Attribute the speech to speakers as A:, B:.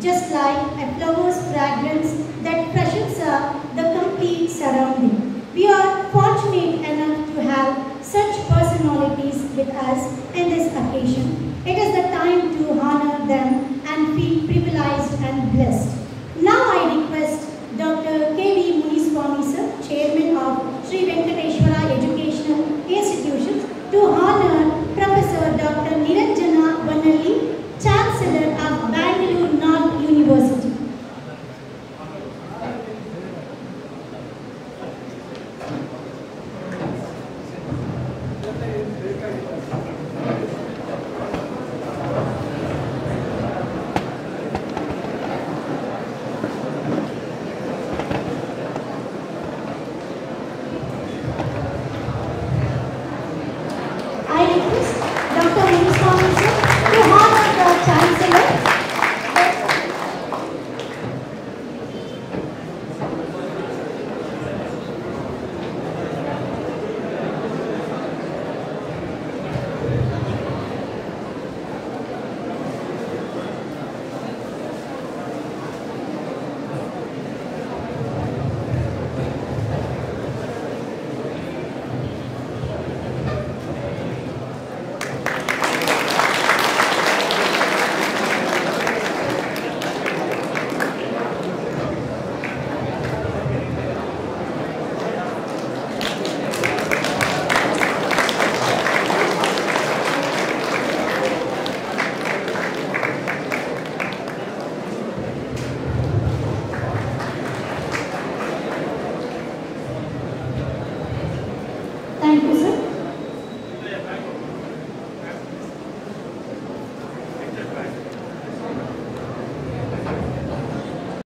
A: just like a flower's fragrance that freshens up the complete surrounding. We are fortunate enough to have such personalities with us in this occasion. It is the time to honor them é impossível.